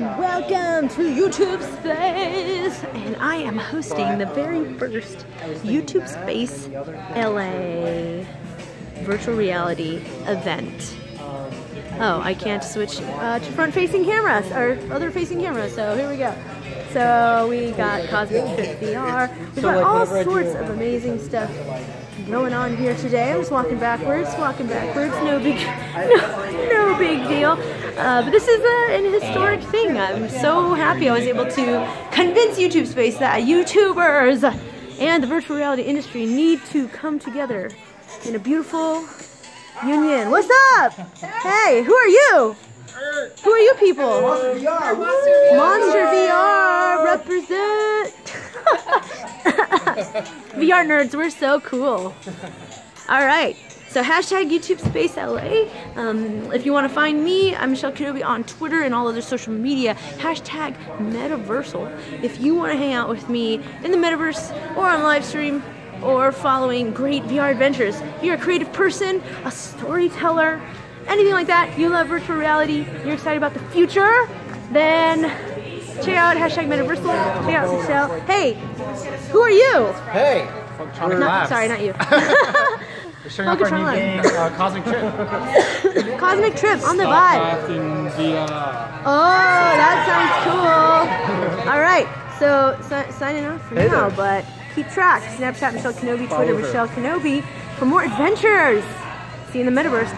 Welcome to YouTube Space! And I am hosting the very first YouTube Space LA virtual reality event. Oh, I can't switch uh, to front facing cameras or other facing cameras, so here we go. So we got Cosmic Trip VR. We've got all sorts of amazing stuff going on here today. I'm just walking backwards, walking backwards. No big, no, no big deal. Uh, but this is a, an historic thing. I'm so happy I was able to convince YouTube Space that YouTubers and the virtual reality industry need to come together in a beautiful union. What's up? Hey, who are you? Who are you people? Monster VR. Monster VR VR nerds, we're so cool. All right. So hashtag YouTube Space LA. Um, if you want to find me, I'm Michelle Kenobi on Twitter and all other social media. Hashtag Metaversal. If you want to hang out with me in the metaverse or on live stream or following great VR adventures, if you're a creative person, a storyteller, anything like that, you love virtual reality, you're excited about the future, then check out hashtag Metaversal. Check out Michelle. Hey, who are you? Hey. Funktronic Not, Labs. sorry, not you. We're showing off our new game, uh, Cosmic Trip. Cosmic Trip on the Vive. Oh, that sounds cool. All right, so si- signing off for Hey now, there. but keep track. Snapchat Michelle Kenobi, Twitter Michelle Kenobi for more adventures. See you in the metaverse.